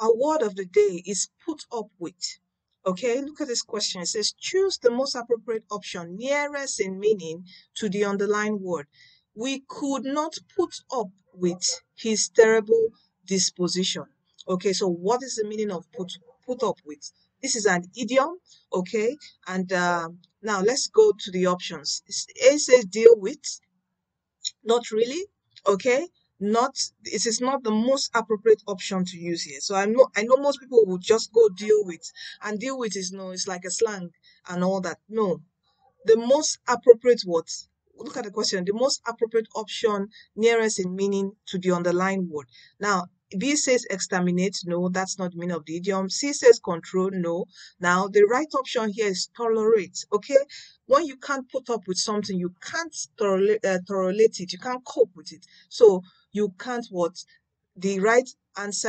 our word of the day is put up with. Okay, look at this question. It says choose the most appropriate option nearest in meaning to the underlying word. We could not put up with his terrible disposition. Okay, so what is the meaning of put put up with? This is an idiom, okay? And uh, now let's go to the options. A says deal with, not really, okay? Not it is not the most appropriate option to use here. So I know I know most people would just go deal with, and deal with is no, it's like a slang and all that. No, the most appropriate what? Look at the question. The most appropriate option nearest in meaning to the underlying word. Now B says exterminate. No, that's not the meaning of the idiom. C says control. No. Now, the right option here is tolerate. Okay. When you can't put up with something, you can't tolerate, uh, tolerate it. You can't cope with it. So, you can't what? The right answer